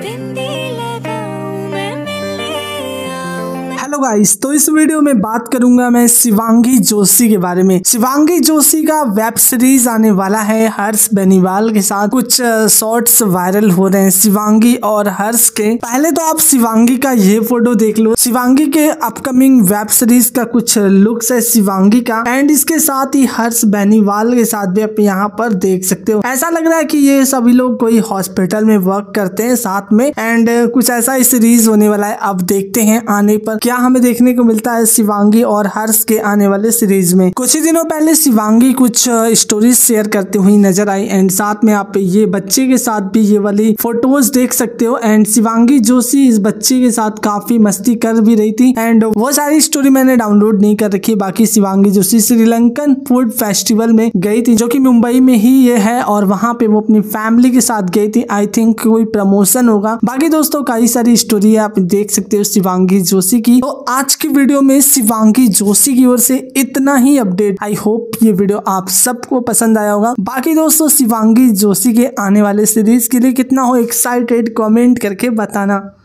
Bindi hello guys तो इस video में बात करूँगा मैं शिवांगी जोशी के बारे में। शिवांगी जोशी का वेब सीरीज़ आने वाला है हर्ष बेनीवाल के साथ। कुछ शॉर्ट्स वायरल हो रहे हैं शिवांगी और हर्ष के। पहले तो आप शिवांगी का ये फ़ोटो देख लो। शिवांगी के अपकमिंग वेब सीरीज़ का कुछ लुक्स है शिवांगी का। एंड इसके साथ ही हर्ष बेनीवाल के साथ भी आप यहाँ पर देख सकते हो। ऐसा लग रहा है की ये सभी लोग कोई हॉस्पिटल में वर्क करते हैं साथ में। एंड कुछ ऐसा सीरीज़ होने वाला है। अब देखते हैं आने पर क्या हमें देखने को मिलता है शिवांगी और हर्ष के आने वाले सीरीज़ में। कुछ ही दिनों पहले शिवांगी कुछ स्टोरीज शेयर करती हुई नज़र आई एंड साथ में आप ये बच्चे के साथ भी ये वाली फ़ोटोज़ देख सकते हो एंड शिवांगी जोशी इस बच्चे के साथ काफ़ी मस्ती कर भी रही थी एंड वो सारी स्टोरी मैंने डाउनलोड नहीं कर रखी, बाकी शिवांगी जोशी श्रीलंकन फ़ूड फेस्टिवल में गई थी, जो की मुंबई में ही ये है और वहाँ पे वो अपनी फैमिली के साथ गई थी। आई थिंक कोई प्रमोशन होगा। बाकी दोस्तों, कई सारी स्टोरी आप देख सकते हो शिवांगी जोशी की। तो आज की वीडियो में शिवांगी जोशी की ओर से इतना ही अपडेट। आई होप ये वीडियो आप सबको पसंद आया होगा। बाकी दोस्तों, शिवांगी जोशी के आने वाले सीरीज़ के लिए कितना हो एक्साइटेड कमेंट करके बताना।